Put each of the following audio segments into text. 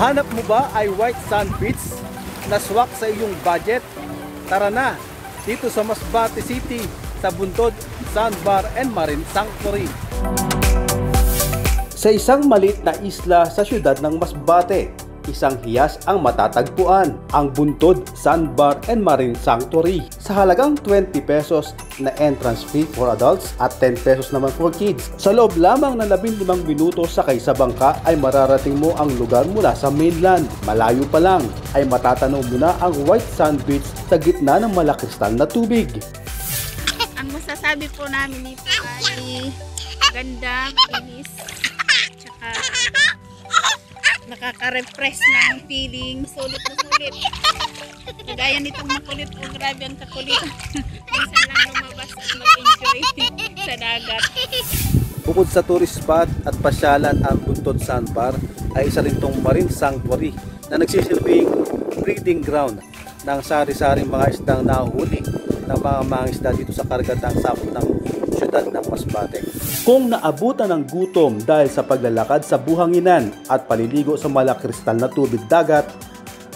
Hanap mo ba ay white sand beach na swak sa iyong budget? Tara na, dito sa Masbate City sa Buntod Sandbar and Marine Sanctuary. Sa isang maliit na isla sa siyudad ng Masbate, isang hiyas ang matatagpuan, ang Buntod Sandbar and Marine Sanctuary. Sa halagang 20 pesos na entrance fee for adults at 10 pesos naman for kids. Sa loob lamang ng 15 minuto sakay sa bangka ay mararating mo ang lugar mula sa mainland. Malayo pa lang ay matatanaw mo na ang white sand beach sa gitna ng malakristal na tubig. Ang masasabi po namin dito ay ganda, kinis, tsaka nakaka-refresh ng feeling. Sulit na sulit. Kagaya nitong makulit po, grabe ang kakulit. Minsan lang lumabas at mag-enjoy sa dagat. Bukod sa tourist spot at pasyalan ang Buntod Sandbar ay isa rin tong marine sanctuary na nagsisilbing breeding ground ng sari-saring mga isdang nahuhuli ng mga mangisda dito sa kargatang sapot ng syudad ng Masbate. Kung naabutan ng gutom dahil sa paglalakad sa buhanginan at paliligo sa malakristal na tubig dagat,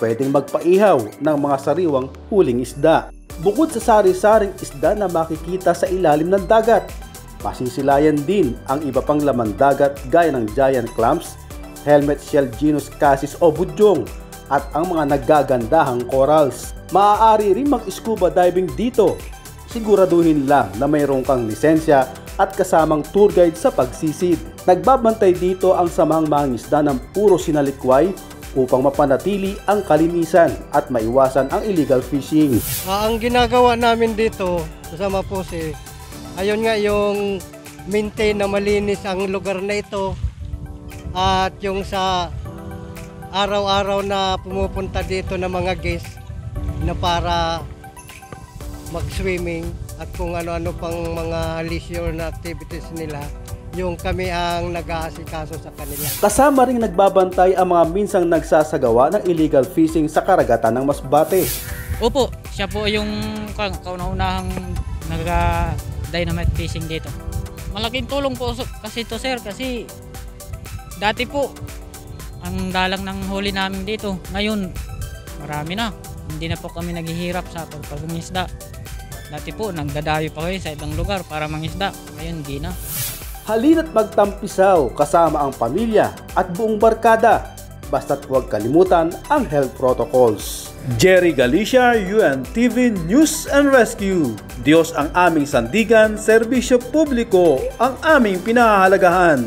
pwedeng magpaihaw ng mga sariwang huling isda. Bukod sa sari-saring isda na makikita sa ilalim ng dagat, masisilayan din ang iba pang laman dagat gaya ng giant clams, helmet shell genus Cassis o budyong, at ang mga naggagandahang corals. Maaari rin mag-scuba diving dito. Siguraduhin lang na mayroon kang lisensya at kasamang tour guide sa pagsisid. Nagbabantay dito ang samahang mangisda ng puro sinalikway upang mapanatili ang kalinisan at maiwasan ang illegal fishing. Ah, ang ginagawa namin dito sa Mapose, ayun nga yung maintain na malinis ang lugar na ito at yung sa araw-araw na pumupunta dito ng mga guests na para mag-swimming at kung ano-ano pang mga leisure na activities nila, yung kami ang nag-aasikaso sa kanila. Kasama ring nagbabantay ang mga minsang nagsasagawa ng illegal fishing sa karagatan ng Masbate. Opo, siya po yung ka- kauna-unahang nag-dynamite fishing dito. Malaking tulong po kasi to sir kasi dati po ang dalang ng huli namin dito. Ngayon, marami na. Hindi na po kami naghihirap sa pagpapangisda. Dati po, nagdadayo pa kayo sa ibang lugar para mangisda. Ngayon, hindi na. Halina't magtampisaw kasama ang pamilya at buong barkada. Basta't huwag kalimutan ang health protocols. Jerry Galicia, UNTV News and Rescue. Diyos ang aming sandigan, serbisyo publiko ang aming pinahahalagahan.